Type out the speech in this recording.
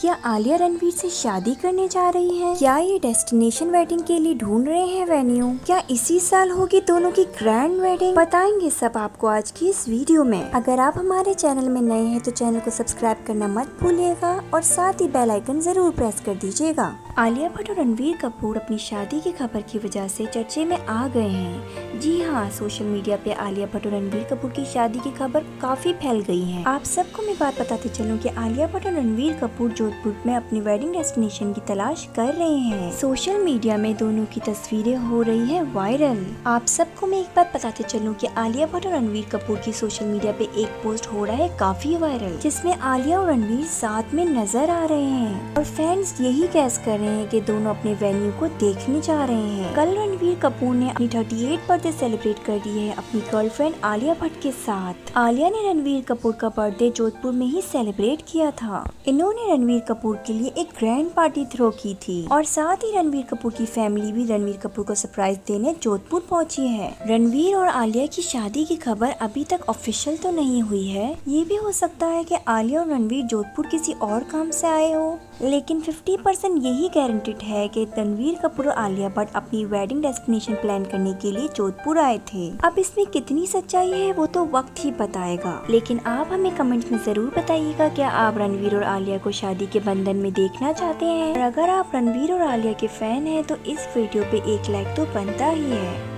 क्या आलिया रणवीर से शादी करने जा रही है? क्या ये डेस्टिनेशन वेडिंग के लिए ढूंढ रहे हैं वेन्यू क्या इसी साल होगी दोनों की ग्रैंड वेडिंग बताएँगे सब आपको आज की इस वीडियो में। अगर आप हमारे चैनल में नए हैं तो चैनल को सब्सक्राइब करना मत भूलिएगा और साथ ही बेलाइकन ज़रूर प्रेस कर दीजिएगा। आलिया भट्ट और रणवीर कपूर अपनी शादी की खबर की वजह से चर्चे में आ गए हैं। जी हाँ सोशल मीडिया पे आलिया भट्ट और रणवीर कपूर की शादी की खबर काफ़ी फैल गई है। आप सबको मैं बात बताते चलूँ की आलिया भट्ट और रणवीर कपूर जोधपुर में अपनी वेडिंग डेस्टिनेशन की तलाश कर रहे हैं। सोशल मीडिया में दोनों की तस्वीरें हो रही है वायरल। आप सबको मैं एक बात बताते चलूँ की आलिया भट्ट और रणवीर कपूर की सोशल मीडिया पे एक पोस्ट हो रहा है काफ़ी वायरल, जिसमें आलिया और रणवीर साथ में नज़र आ रहे हैं। और फैंस यही कैस कर रहे हैं कि दोनों अपने वेन्यू को देखने जा रहे हैं। कल रणवीर कपूर ने अपनी थर्टी एट बर्थडे सेलिब्रेट कर दी है अपनी गर्लफ्रेंड आलिया भट्ट के साथ। आलिया ने रणवीर कपूर का बर्थडे जोधपुर में ही सेलिब्रेट किया था। इन्होंने रणवीर कपूर के लिए एक ग्रैंड पार्टी थ्रो की थी और साथ ही रणवीर कपूर की फैमिली भी रणवीर कपूर को सरप्राइज़ देने जोधपुर पहुँची है। रणवीर और आलिया की शादी की खबर अभी तक ऑफिशियल तो नहीं हुई है। ये भी हो सकता है कि आलिया और रणवीर जोधपुर किसी और काम से आए हो। लेकिन 50 परसेंट यही गारंटेड है कि रणवीर कपूर और आलिया भट्ट अपनी वेडिंग डेस्टिनेशन प्लान करने के लिए जोधपुर आए थे। अब इसमें कितनी सच्चाई है वो तो वक्त ही बताएगा। लेकिन आप हमें कमेंट में ज़रूर बताइएगा, क्या आप रणवीर और आलिया को शादी के बंधन में देखना चाहते हैं? और अगर आप रणवीर और आलिया के फ़ैन हैं तो इस वीडियो पे एक लाइक तो बनता ही है।